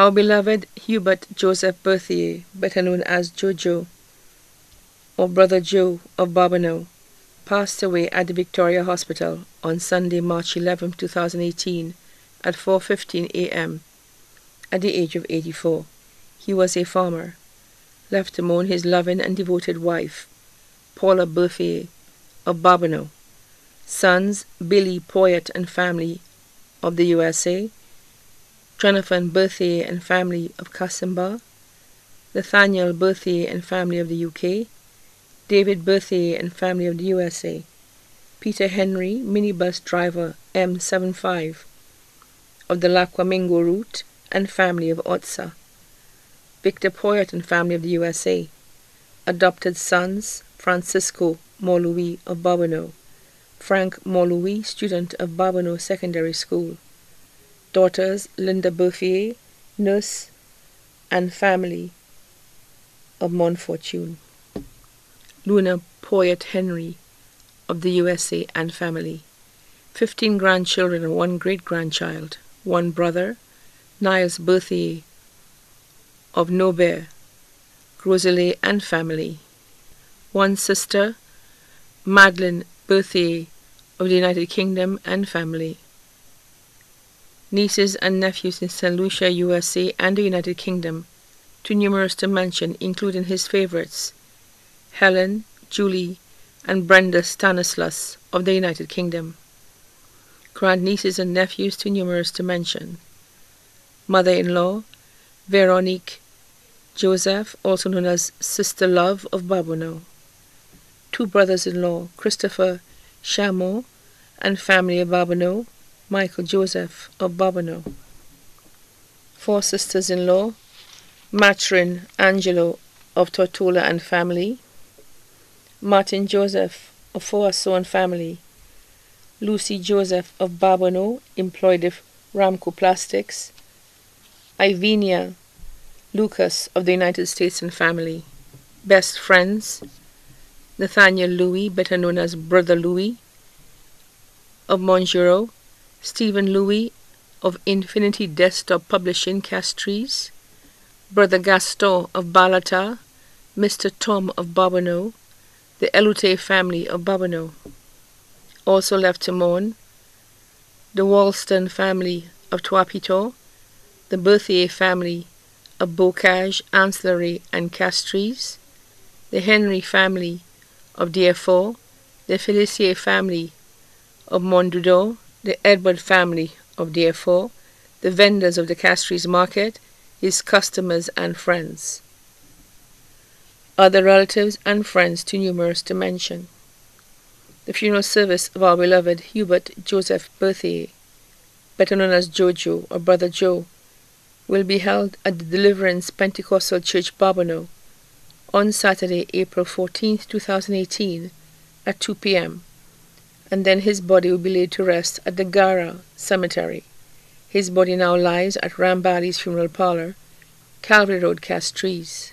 Our beloved Hubert Joseph Berthier, better known as Jojo, or Brother Joe of Babonneau, passed away at the Victoria Hospital on Sunday, March 11, 2018 at 4.15 a.m. at the age of 84. He was a farmer, left to mourn his loving and devoted wife, Paula Berthier of Babonneau, sons Billy Poyet and family of the USA, Jonathan Berthier and family of Casimba, Nathaniel Berthier and family of the UK, David Berthier and family of the USA, Peter Henry, minibus driver M75 of the La Croix Maingot route and family of Otsa, Victor Poyet and family of the USA, adopted sons Francisco Morlouis of Babonneau, Frank Morlouis, student of Babonneau Secondary School, daughters Linda Berthier, nurse, and family of Morne Fortune. Luna Poyet Henry of the USA and family. 15 grandchildren and one great grandchild. One brother, Niles Berthier of Norbert, Rosalie and family. One sister, Madeline Berthier of the United Kingdom and family. Nieces and nephews in St. Lucia, USA and the United Kingdom, too numerous to mention, including his favorites, Helen, Julie, and Brenda Stanislas of the United Kingdom. Grandnieces and nephews too numerous to mention. Mother-in-law, Veronique Joseph, also known as Sister Love of Babonneau. Two brothers-in-law, Christopher Chamot and family of Babonneau, Michael Joseph of Babonneau. Four sisters-in-law, Matrin Angelo of Tortola and family, Martin Joseph of Foasson family, Lucy Joseph of Babonneau, employed of Ramco Plastics, Ivenia Lucas of the United States and family, best friends, Nathaniel Louis, better known as Brother Louis, of Monjuro, Stephen Louis of Infinity Desktop Publishing Castries, Brother Gaston of Balata, Mr. Tom of Babonneau, the Elute family of Babonneau. Also left to mourn, the Walston family of Tuapito, the Berthier family of Bocage, Ancillary, and Castries, the Henry family of Deerfort, the Felicier family of Morne Du Don, the Edward family of Deerfort, the vendors of the Castries market, his customers and friends. Other relatives and friends too numerous to mention. The funeral service of our beloved Hubert Joseph Berthier, better known as Jojo or Brother Joe, will be held at the Deliverance Pentecostal Church Babonneau on Saturday, April 14, 2018 at 2 p.m. and then his body will be laid to rest at the Gara Cemetery. His body now lies at Rambali's Funeral Parlor, Calvary Road, Castries.